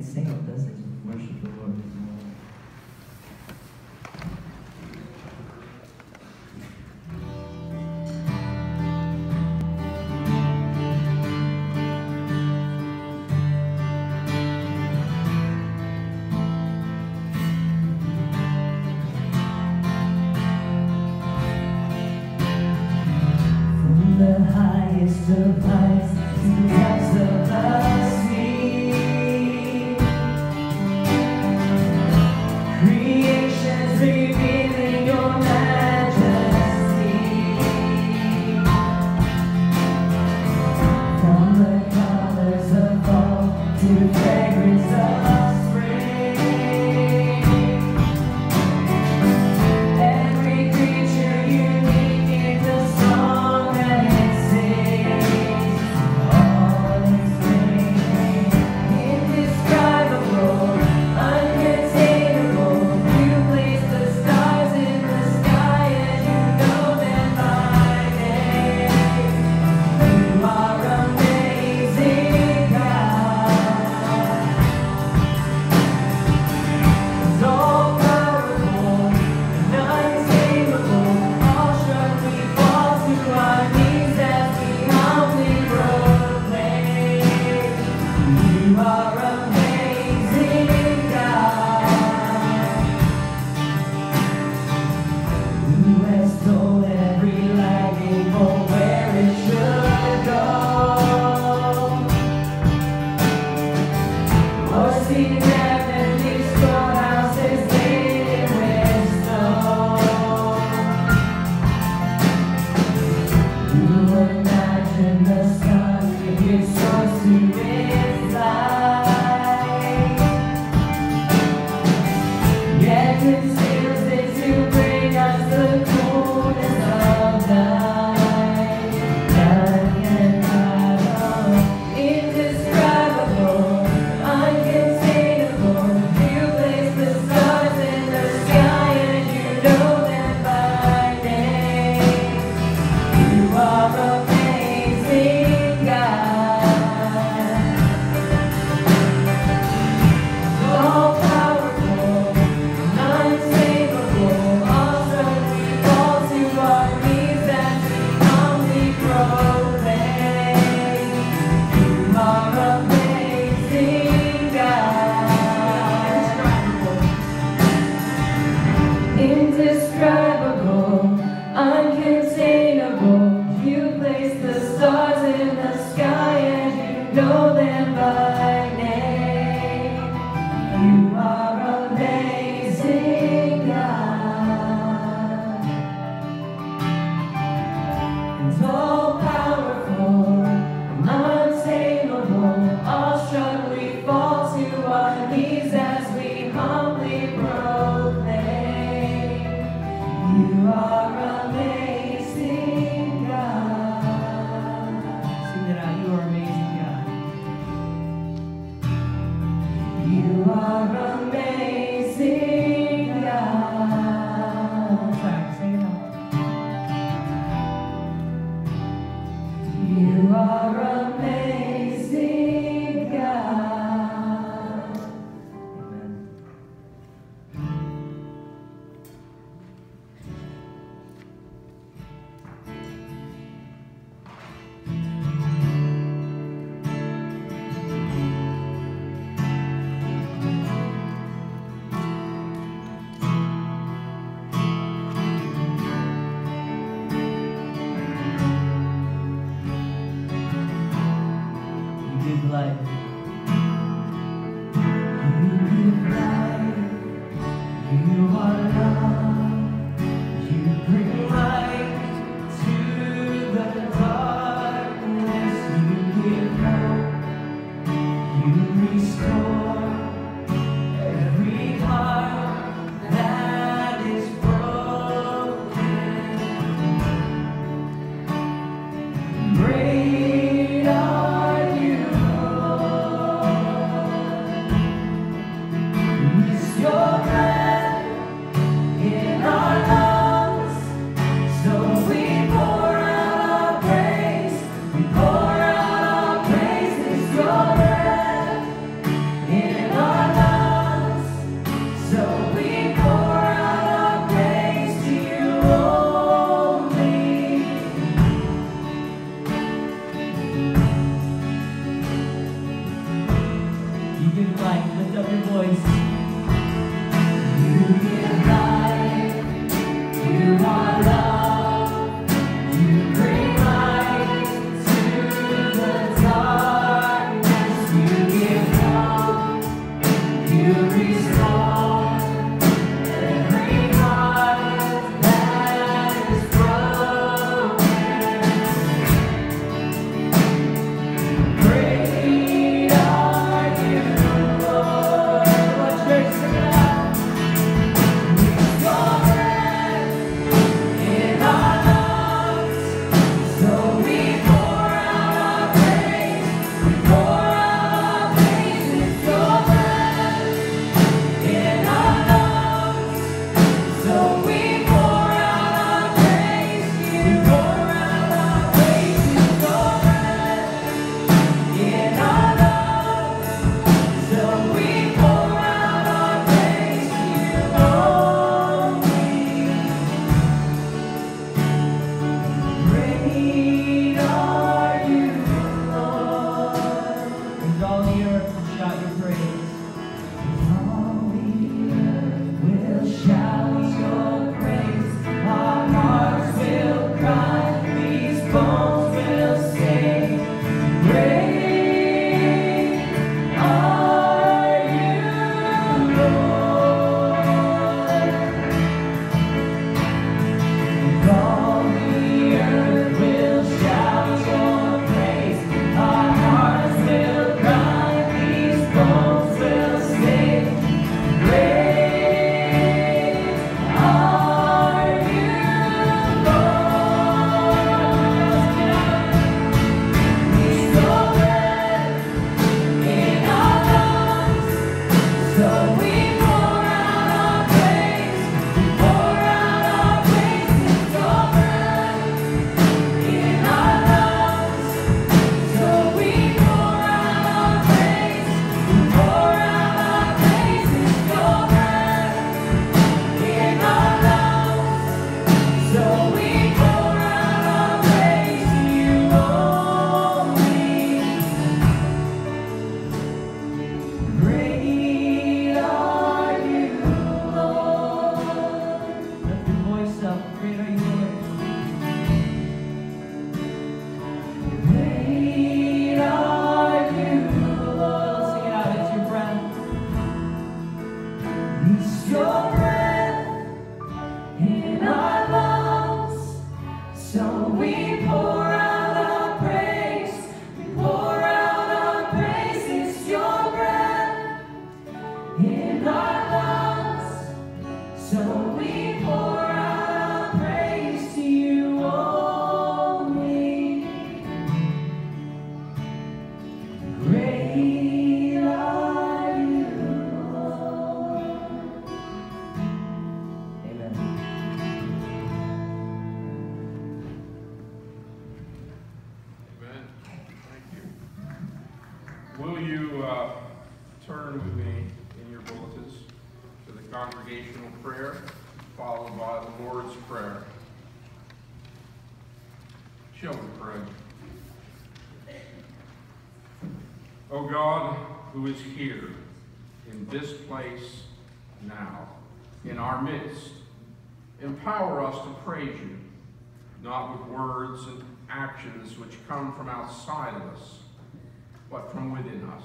can sing with us as we worship the Lord. highest of heights to indescribable. So we pour. with me in your bulletins to the congregational prayer, followed by the Lord's Prayer. Children pray. O God, who is here, in this place, now, in our midst, empower us to praise you, not with words and actions which come from outside of us, but from within us.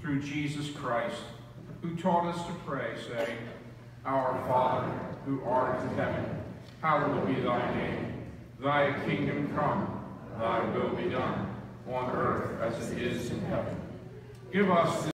through Jesus Christ, who taught us to pray, saying, Our Father, who art in heaven, hallowed be thy name. Thy kingdom come, thy will be done, on earth as it is in heaven. Give us